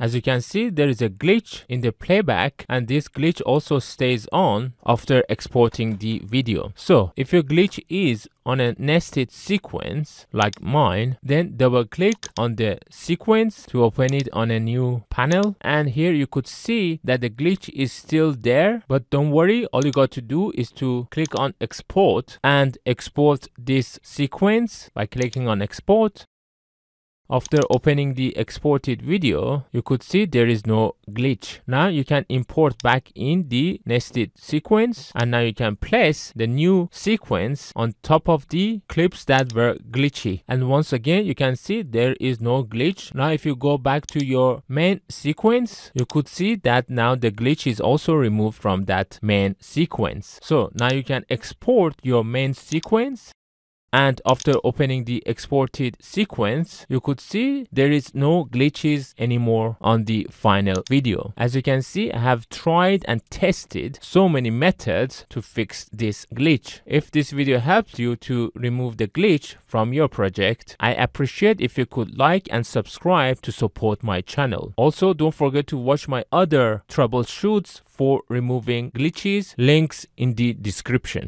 As you can see, there is a glitch in the playback and this glitch also stays on after exporting the video. So if your glitch is on a nested sequence like mine, then double click on the sequence to open it on a new panel. And here you could see that the glitch is still there, but don't worry. All you got to do is to click on export and export this sequence by clicking on export after opening the exported video, you could see there is no glitch. Now you can import back in the nested sequence and now you can place the new sequence on top of the clips that were glitchy. And once again, you can see there is no glitch. Now if you go back to your main sequence, you could see that now the glitch is also removed from that main sequence. So now you can export your main sequence and after opening the exported sequence you could see there is no glitches anymore on the final video. As you can see i have tried and tested so many methods to fix this glitch. If this video helped you to remove the glitch from your project i appreciate if you could like and subscribe to support my channel. Also don't forget to watch my other troubleshoots for removing glitches. Links in the description